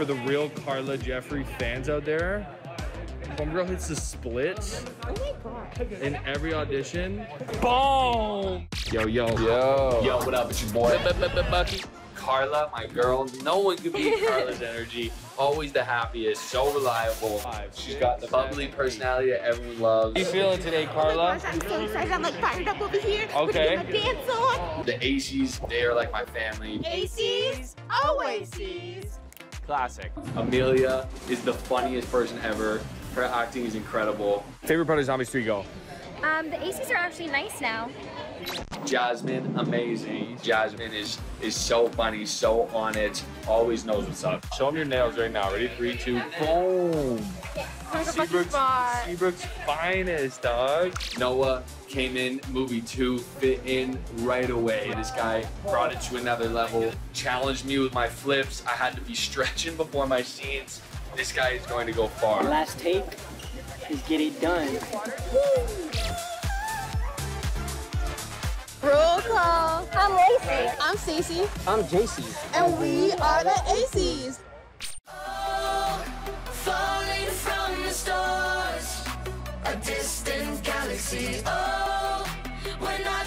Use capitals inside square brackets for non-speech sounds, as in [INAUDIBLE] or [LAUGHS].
For the real Carla Jeffery fans out there, Homegirl hits the splits Oh my god. in every audition. Boom! Yo, yo. Yo. Yo, what up? It's your boy. Bucky. Carla, my girl. No one could beat Carla's energy. Always the happiest, so reliable. She's got the bubbly personality that everyone loves. How you feeling today, Oh Carla? gosh, I'm so excited. I'm like fired up over here. Okay. With my pants on. The Aceys, they are like my family. Aceys, always C's. Classic. Amelia is the funniest person ever. Her acting is incredible. Favorite part of Zombies 3 Go? Um, the Aceys are actually nice now. Jasmine, amazing. Jasmine is is so funny, so on it, always knows what's up. Show them your nails right now. Ready? Three, two, boom. Seabrook's, Seabrook's finest, dog. Noah came in, movie two, fit in right away. This guy brought it to another level, challenged me with my flips. I had to be [LAUGHS] stretching before my scenes. This guy is going to go far. Last take is get it done. Lacey. I'm Stacey. I'm Jacey. and we are the Aceys. Falling from the stars, a distant galaxy. Oh, when I